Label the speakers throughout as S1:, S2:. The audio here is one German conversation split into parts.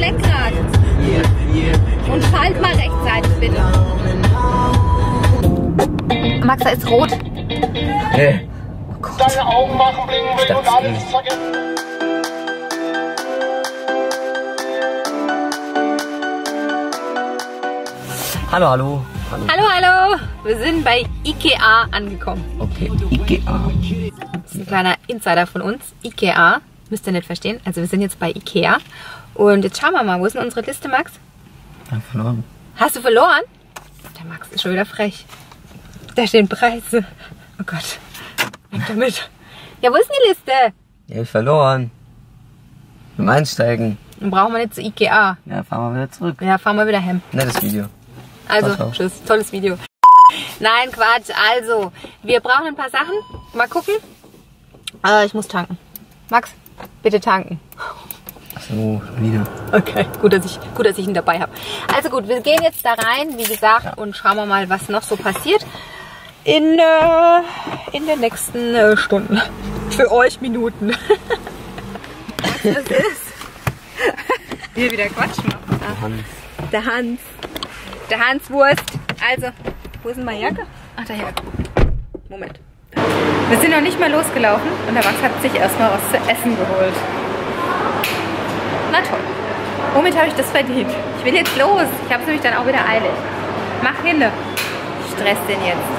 S1: Lenkrad. Und schalt mal rechtzeitig, bitte. Max, da ist rot.
S2: Hey.
S3: Deine Augen machen bling bling und alles ist vergessen.
S2: Hallo, hallo. Hallo.
S1: Hallo, hallo. Wir sind bei Ikea angekommen.
S2: Okay, Ikea.
S1: Das ist ein kleiner Insider von uns. Ikea. Müsst ihr nicht verstehen. Also wir sind jetzt bei Ikea. Und jetzt schauen wir mal, wo ist denn unsere Liste, Max?
S2: Ja, verloren.
S1: Hast du verloren? Der Max ist schon wieder frech. Da stehen Preise. Oh Gott. Weg damit. Ja, wo ist denn die Liste?
S2: Ja, ich verloren. Beim Einsteigen.
S1: Dann brauchen wir nicht zu Ikea.
S2: Ja, fahren wir wieder zurück.
S1: Ja, fahren wir wieder heim.
S2: Nettes Video.
S1: Also,
S2: ciao.
S1: tschüss. Tolles Video. Nein, Quatsch. Also, wir brauchen ein paar Sachen. Mal gucken. Äh, ich muss tanken. Max, bitte tanken.
S2: Achso, schon wieder.
S1: Okay, gut, dass ich, gut, dass ich ihn dabei habe. Also gut, wir gehen jetzt da rein, wie gesagt, und schauen wir mal, was noch so passiert in, äh, in den nächsten äh, Stunden. Für euch Minuten. was das ist? Hier wieder Quatsch machen. Ah,
S2: Hans.
S1: Der Hans. Der Hans Wurst. Also, wo ist denn meine Jacke? Ach, der Jacke. Moment. Wir sind noch nicht mal losgelaufen und der Max hat sich erstmal was zu essen geholt. Na toll. Womit habe ich das verdient? Ich will jetzt los. Ich habe es nämlich dann auch wieder eilig. Mach hin. Ich stress den jetzt.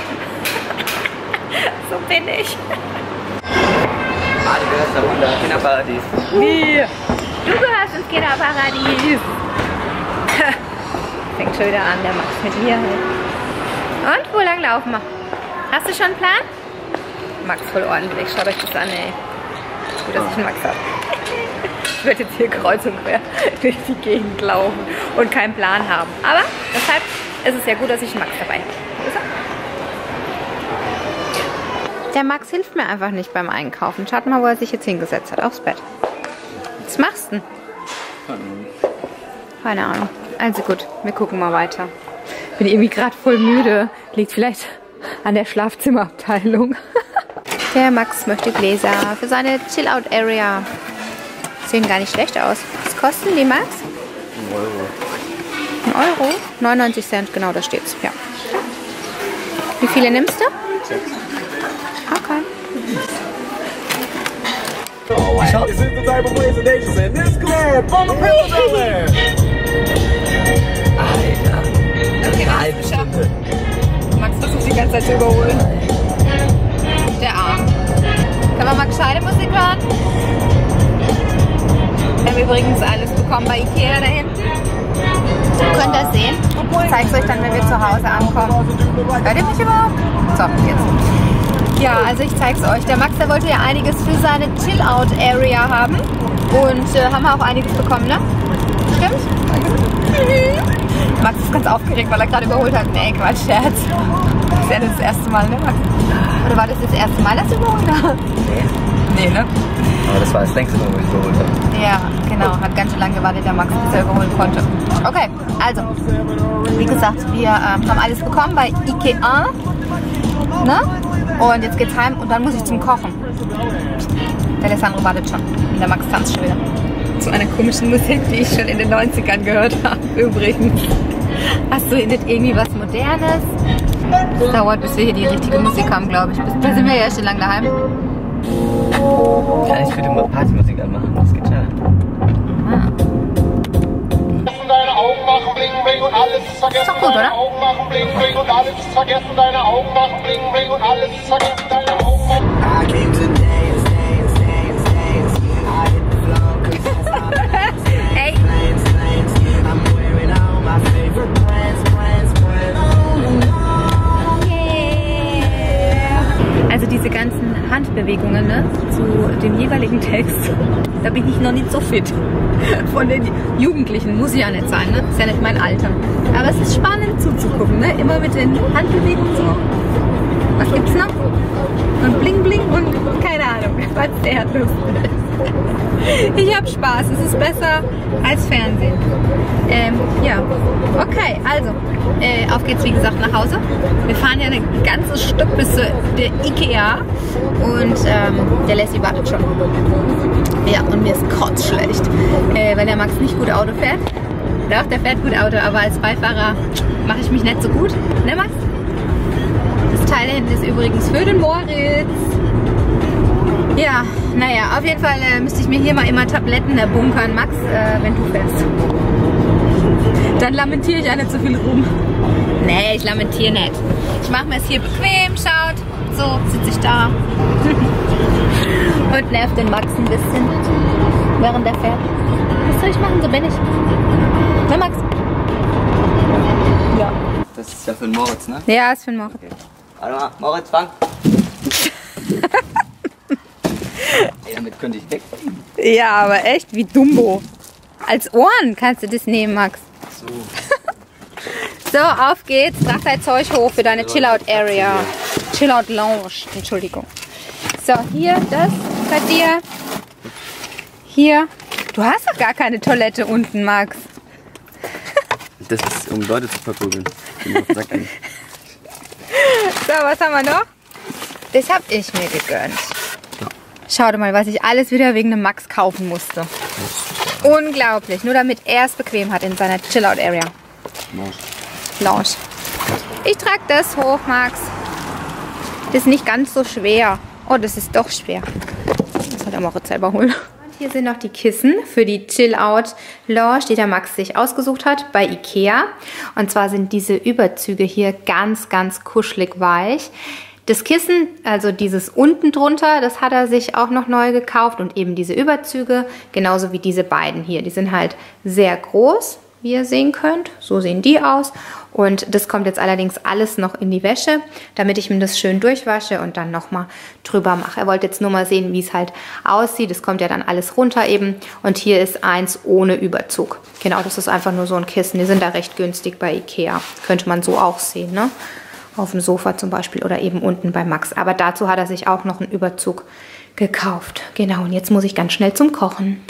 S1: So bin ich.
S2: Du gehörst da runter. Kinderparadies.
S1: Wie? Du gehörst ins Kinderparadies. Fängt schon wieder an, der Max mit mir. Und, wo lang laufen wir? Hast du schon einen Plan? Max voll ordentlich. Schaut euch das an, ey. Gut, dass ich einen Max habe. Ich werde jetzt hier kreuz und quer durch die Gegend laufen und keinen Plan haben. Aber deshalb ist es ja gut, dass ich einen Max dabei habe. Er? Der Max hilft mir einfach nicht beim Einkaufen. Schaut mal, wo er sich jetzt hingesetzt hat. Aufs Bett. Was machst du denn? Keine Ahnung. Also gut, wir gucken mal weiter. Bin irgendwie gerade voll müde. Liegt vielleicht an der Schlafzimmerabteilung. Der Max möchte Gläser für seine Chill-Out-Area. Sehen gar nicht schlecht aus. Was kosten die, Max?
S2: Ein Euro.
S1: Ein Euro? 99 Cent, genau, da steht's. Ja. Wie viele nimmst du?
S2: Sechs.
S1: Okay.
S2: Schau. Eine halbe Stunde.
S1: Max versucht die ganze Zeit zu überholen. Der Arm. Können wir mal gescheite Musik hören? Wir haben übrigens alles bekommen bei Ikea da hinten. Könnt ihr sehen? Ich zeige es euch dann, wenn wir zu Hause ankommen. Hört ihr mich überhaupt? So, jetzt. Ja, also ich zeige es euch. Der Max, der wollte ja einiges für seine Chill-Out-Area haben. Und äh, haben wir auch einiges bekommen, ne? Stimmt? Max ist ganz aufgeregt, weil er gerade überholt hat. Nee, Quatsch, Scherz. Das ist ja das erste Mal, ne, Max? Oder war das das erste Mal, dass du überholt hast?
S2: Nee.
S1: Nee, ne?
S2: Aber das war das längste Mal, wo ich geholt habe.
S1: Ja, genau. Hat ganz schön lange gewartet, der Max, bis er überholen konnte. Okay, also, wie gesagt, wir ähm, haben alles bekommen bei Ikea. Ne? Und jetzt geht's heim und dann muss ich zum Kochen. Der Alessandro wartet schon. Und der Max tanzt schon wieder. Zu einer komischen Musik, die ich schon in den 90ern gehört habe, übrigens. Hast du nicht irgendwie was Modernes? Es dauert, bis wir hier die richtige Musik haben, glaube ich. Da sind wir ja schon lange daheim.
S2: Kann ich bitte mal Partymusik anmachen? Das geht ja.
S3: Deine Augen machen bling bling und alles ist vergessen.
S1: Ist doch gut,
S3: Deine
S1: oder? Diese ganzen Handbewegungen ne, zu dem jeweiligen Text, da bin ich noch nicht so fit. Von den Jugendlichen muss ich ja nicht sein, ne? Ist ja nicht mein Alter. Aber es ist spannend zuzugucken, ne? Immer mit den Handbewegungen so. Was gibt's noch? Und Bling Bling und keine Ahnung, was der Lust ist. Ich habe Spaß. Es ist besser als Fernsehen. Ähm, ja. Okay, also, äh, auf geht's wie gesagt nach Hause. Wir fahren ja ein ganzes Stück bis zu der Ikea. Und ähm, der Lassie wartet schon. Ja, und mir ist kotzschlecht, äh, weil der Max nicht gut Auto fährt. Doch, der fährt gut Auto, aber als Beifahrer mache ich mich nicht so gut. Ne, Max? Das Teil hinten ist übrigens für den Moritz. Ja, naja, auf jeden Fall äh, müsste ich mir hier mal immer Tabletten äh, bunkern, Max, äh, wenn du fährst. Dann lamentiere ich auch nicht so viel rum. Nee, ich lamentiere nicht. Ich mache mir es hier bequem, schaut. So sitze ich da. Und nervt den Max ein bisschen, während er fährt. Was soll ich machen? So bin ich. Ne, Max? Ja.
S2: Das ist ja für den Moritz, ne?
S1: Ja, ist für den Moritz.
S2: Warte mal, Moritz, fang. Damit könnte ich weg.
S1: Ja, aber echt wie Dumbo. Als Ohren kannst du das nehmen, Max.
S2: So.
S1: So, auf geht's. Trag dein Zeug hoch für deine Chillout-Area. Chillout-Lounge, Entschuldigung. So, hier das bei dir. Hier. Du hast doch gar keine Toilette unten, Max.
S2: Das ist, um Leute zu verprügeln.
S1: So, was haben wir noch? Das hab ich mir gegönnt. Schau dir mal, was ich alles wieder wegen dem Max kaufen musste. Unglaublich. Nur damit er es bequem hat in seiner Chillout-Area. Lounge. Ich trage das hoch, Max. Das ist nicht ganz so schwer. Oh, das ist doch schwer. Das soll der Moritz selber holen. Und hier sind noch die Kissen für die Chill-Out-Lounge, die der Max sich ausgesucht hat bei Ikea. Und zwar sind diese Überzüge hier ganz, ganz kuschelig weich. Das Kissen, also dieses unten drunter, das hat er sich auch noch neu gekauft und eben diese Überzüge, genauso wie diese beiden hier. Die sind halt sehr groß, wie ihr sehen könnt. So sehen die aus. Und das kommt jetzt allerdings alles noch in die Wäsche, damit ich mir das schön durchwasche und dann nochmal drüber mache. Er wollte jetzt nur mal sehen, wie es halt aussieht. Das kommt ja dann alles runter eben. Und hier ist eins ohne Überzug. Genau, das ist einfach nur so ein Kissen. Die sind da recht günstig bei Ikea. Könnte man so auch sehen, ne? Auf dem Sofa zum Beispiel oder eben unten bei Max. Aber dazu hat er sich auch noch einen Überzug gekauft. Genau, und jetzt muss ich ganz schnell zum Kochen.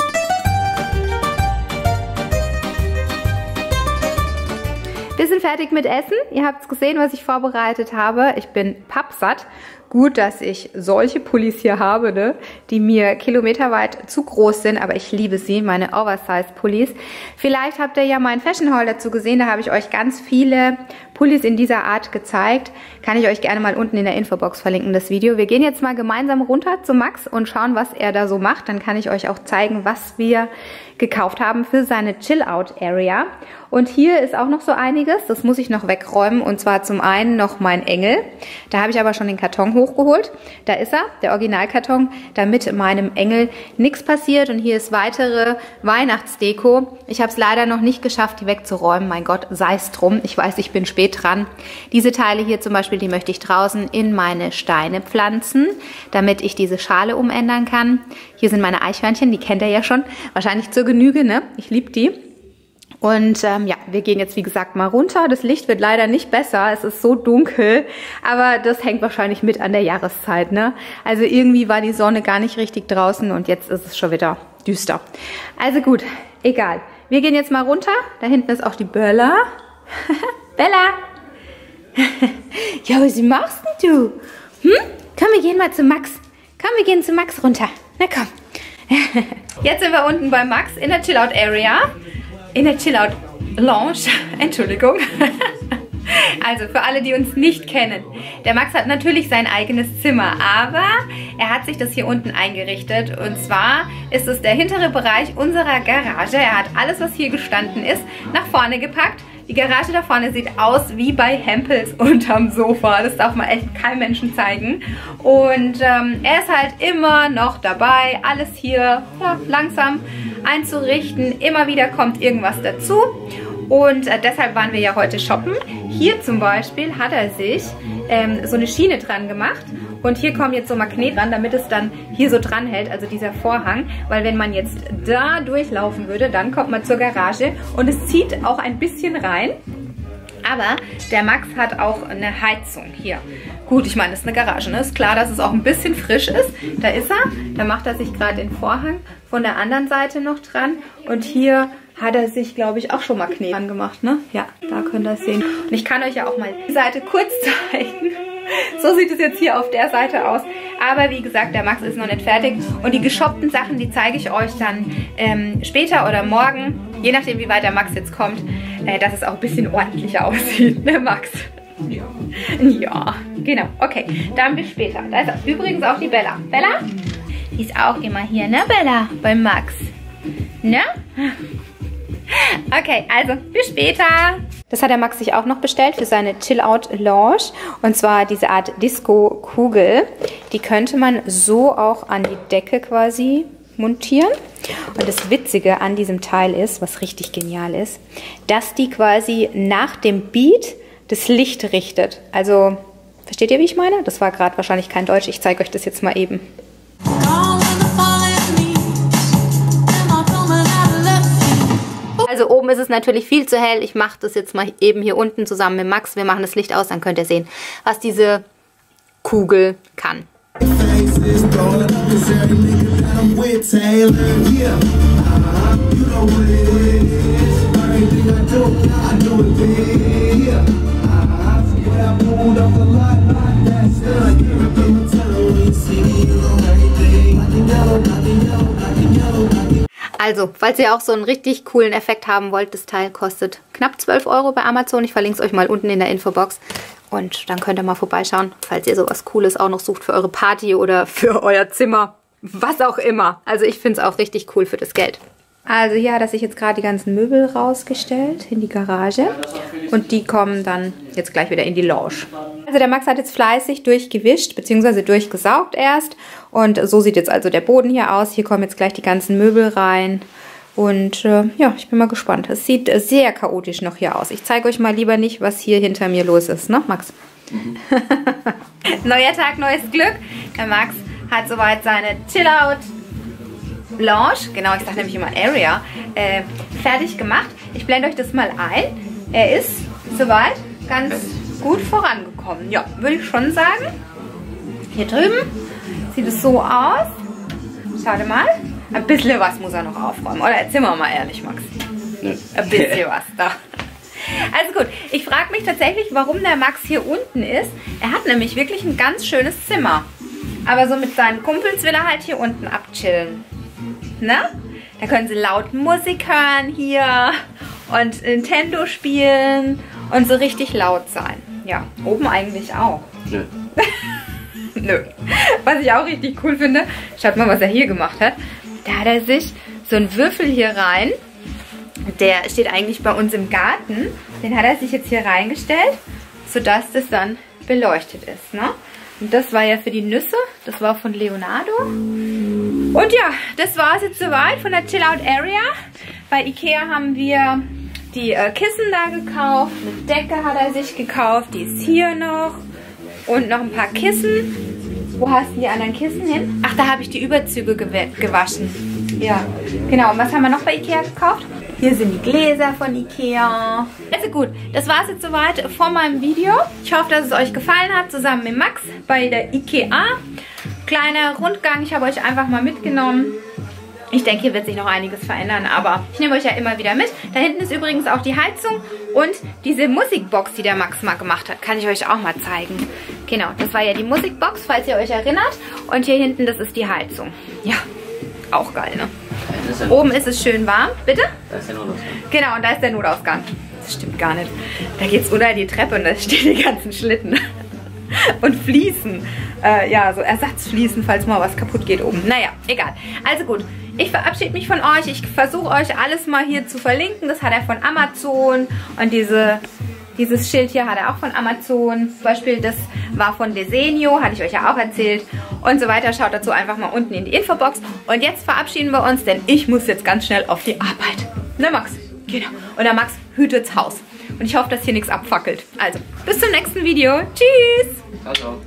S1: Wir sind fertig mit Essen. Ihr habt gesehen, was ich vorbereitet habe. Ich bin pappsatt. Gut, dass ich solche Pullis hier habe, ne? die mir kilometerweit zu groß sind, aber ich liebe sie, meine Oversize-Pullis. Vielleicht habt ihr ja meinen Fashion Haul dazu gesehen, da habe ich euch ganz viele Pullis in dieser Art gezeigt. Kann ich euch gerne mal unten in der Infobox verlinken, das Video. Wir gehen jetzt mal gemeinsam runter zu Max und schauen, was er da so macht. Dann kann ich euch auch zeigen, was wir gekauft haben für seine Chill-Out-Area. Und hier ist auch noch so einiges, das muss ich noch wegräumen. Und zwar zum einen noch mein Engel. Da habe ich aber schon den Karton hochgeholt. Da ist er, der Originalkarton, damit meinem Engel nichts passiert. Und hier ist weitere Weihnachtsdeko. Ich habe es leider noch nicht geschafft, die wegzuräumen. Mein Gott, sei es drum. Ich weiß, ich bin spät dran. Diese Teile hier zum Beispiel, die möchte ich draußen in meine Steine pflanzen, damit ich diese Schale umändern kann. Hier sind meine Eichhörnchen, die kennt ihr ja schon. Wahrscheinlich zur Genüge, ne? Ich liebe die. Und ähm, ja, wir gehen jetzt wie gesagt mal runter. Das Licht wird leider nicht besser. Es ist so dunkel, aber das hängt wahrscheinlich mit an der Jahreszeit. Ne? Also irgendwie war die Sonne gar nicht richtig draußen und jetzt ist es schon wieder düster. Also gut, egal. Wir gehen jetzt mal runter. Da hinten ist auch die Bella. Bella! ja, was machst denn du? Hm? Komm, wir gehen mal zu Max. Komm, wir gehen zu Max runter. Na komm. Jetzt sind wir unten bei Max in der Chillout Area. In der Chillout Lounge. Entschuldigung. Also für alle, die uns nicht kennen. Der Max hat natürlich sein eigenes Zimmer, aber er hat sich das hier unten eingerichtet. Und zwar ist es der hintere Bereich unserer Garage. Er hat alles, was hier gestanden ist, nach vorne gepackt. Die Garage da vorne sieht aus wie bei Hempels unterm Sofa. Das darf man echt keinem Menschen zeigen. Und ähm, er ist halt immer noch dabei, alles hier ja, langsam einzurichten. Immer wieder kommt irgendwas dazu. Und äh, deshalb waren wir ja heute shoppen. Hier zum Beispiel hat er sich ähm, so eine Schiene dran gemacht. Und hier kommen jetzt so Magnete dran, damit es dann hier so dran hält, also dieser Vorhang. Weil wenn man jetzt da durchlaufen würde, dann kommt man zur Garage und es zieht auch ein bisschen rein. Aber der Max hat auch eine Heizung hier. Gut, ich meine, das ist eine Garage, ne? Ist klar, dass es auch ein bisschen frisch ist. Da ist er. Da macht er sich gerade den Vorhang von der anderen Seite noch dran. Und hier hat er sich, glaube ich, auch schon mal Knie angemacht, ne? Ja, da könnt ihr es sehen. Und ich kann euch ja auch mal die Seite kurz zeigen. So sieht es jetzt hier auf der Seite aus. Aber wie gesagt, der Max ist noch nicht fertig. Und die geschoppten Sachen, die zeige ich euch dann ähm, später oder morgen. Je nachdem, wie weit der Max jetzt kommt. Äh, dass es auch ein bisschen ordentlicher aussieht, ne Max? Ja. Ja, genau. Okay, dann bis später. Da ist übrigens auch die Bella. Bella? Die ist auch immer hier, ne Bella? Bei Max. Ne? Okay, also bis später. Das hat der Max sich auch noch bestellt für seine Chill-Out-Lounge. Und zwar diese Art Disco-Kugel. Die könnte man so auch an die Decke quasi montieren. Und das Witzige an diesem Teil ist, was richtig genial ist, dass die quasi nach dem Beat das Licht richtet. Also, versteht ihr, wie ich meine? Das war gerade wahrscheinlich kein Deutsch. Ich zeige euch das jetzt mal eben. Also oben ist es natürlich viel zu hell. Ich mache das jetzt mal eben hier unten zusammen mit Max. Wir machen das Licht aus, dann könnt ihr sehen, was diese Kugel kann.
S4: uh-huh. uh-huh. Yellow, yellow, yellow, nothing
S1: Also, falls ihr auch so einen richtig coolen Effekt haben wollt, das Teil kostet knapp 12 Euro bei Amazon. Ich verlinke es euch mal unten in der Infobox. Und dann könnt ihr mal vorbeischauen, falls ihr sowas Cooles auch noch sucht für eure Party oder für euer Zimmer. Was auch immer. Also ich finde es auch richtig cool für das Geld. Also hier hat er sich jetzt gerade die ganzen Möbel rausgestellt in die Garage. Und die kommen dann jetzt gleich wieder in die Lounge. Also der Max hat jetzt fleißig durchgewischt, beziehungsweise durchgesaugt erst. Und so sieht jetzt also der Boden hier aus. Hier kommen jetzt gleich die ganzen Möbel rein. Und äh, ja, ich bin mal gespannt. Es sieht äh, sehr chaotisch noch hier aus. Ich zeige euch mal lieber nicht, was hier hinter mir los ist, ne, Max? Neuer Tag, neues Glück. Der Max hat soweit seine Chill-Out Lounge, genau, ich sage nämlich immer Area, äh, fertig gemacht. Ich blende euch das mal ein. Er ist soweit ganz gut vorangekommen. Ja, würde ich schon sagen. Hier drüben sieht es so aus. Schaut mal. Ein bisschen was muss er noch aufräumen. Oder erzähl mal mal ehrlich, Max. Ein bisschen was da. Also gut, ich frage mich tatsächlich, warum der Max hier unten ist. Er hat nämlich wirklich ein ganz schönes Zimmer. Aber so mit seinen Kumpels will er halt hier unten abchillen. Ne? Da können sie laut Musik hören hier und Nintendo spielen und so richtig laut sein. Ja, oben eigentlich auch.
S2: Nö.
S1: Nö. Was ich auch richtig cool finde, schaut mal, was er hier gemacht hat. Da hat er sich so einen Würfel hier rein. Der steht eigentlich bei uns im Garten. Den hat er sich jetzt hier reingestellt, sodass das dann beleuchtet ist. Ne? Und das war ja für die Nüsse. Das war von Leonardo. Und ja, das war es jetzt soweit von der Chill Out Area. Bei Ikea haben wir die äh, Kissen da gekauft. Eine Decke hat er sich gekauft. Die ist hier noch. Und noch ein paar Kissen. Wo hast du die anderen Kissen hin? Ach, da habe ich die Überzüge gewa- gewaschen. Ja, genau. Und was haben wir noch bei Ikea gekauft? Hier sind die Gläser von Ikea. Also gut, das war es jetzt soweit von meinem Video. Ich hoffe, dass es euch gefallen hat, zusammen mit Max bei der Ikea. Kleiner Rundgang, ich habe euch einfach mal mitgenommen. Ich denke, hier wird sich noch einiges verändern, aber ich nehme euch ja immer wieder mit. Da hinten ist übrigens auch die Heizung und diese Musikbox, die der Max mal gemacht hat, kann ich euch auch mal zeigen. Genau, das war ja die Musikbox, falls ihr euch erinnert. Und hier hinten, das ist die Heizung. Ja, auch geil, ne?
S2: Ist ja
S1: Oben ist es schön warm. Bitte?
S2: Da ist nur das.
S1: Genau, und da ist der Notausgang. Das stimmt gar nicht. Da geht's unter die Treppe und da stehen die ganzen Schlitten. Und Fliesen. Äh, ja, so Ersatzfliesen, falls mal was kaputt geht oben. Naja, egal. Also gut, ich verabschiede mich von euch. Ich versuche euch alles mal hier zu verlinken. Das hat er von Amazon. Und diese, dieses Schild hier hat er auch von Amazon. Zum Beispiel, das war von Desenio, hatte ich euch ja auch erzählt. Und so weiter. Schaut dazu einfach mal unten in die Infobox. Und jetzt verabschieden wir uns, denn ich muss jetzt ganz schnell auf die Arbeit. Ne, Max? Genau. Und der Max hütet's Haus. Und ich hoffe, dass hier nichts abfackelt. Also, bis zum nächsten Video. Tschüss!
S2: Ciao, ciao.